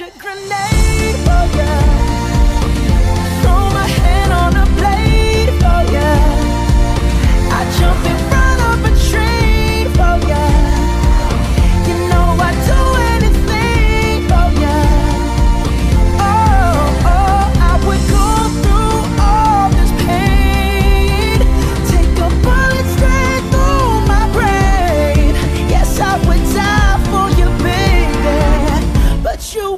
a grenade.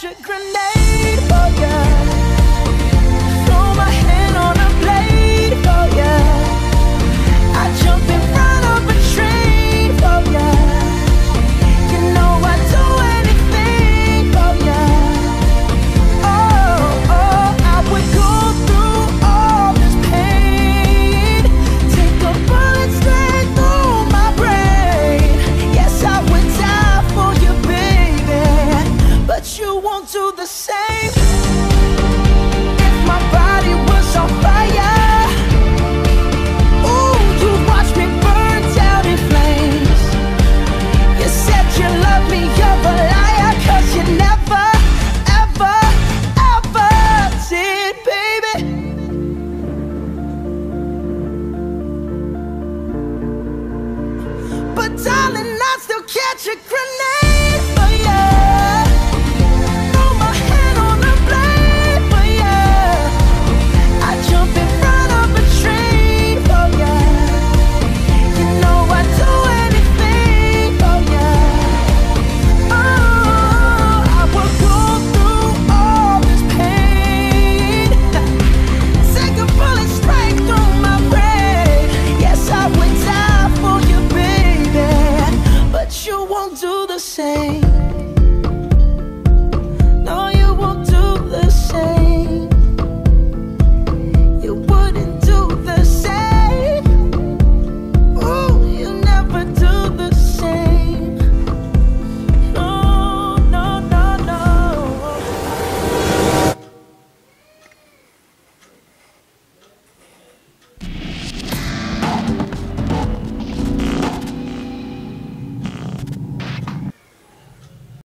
A grenade. But darling, I still catch a grenade.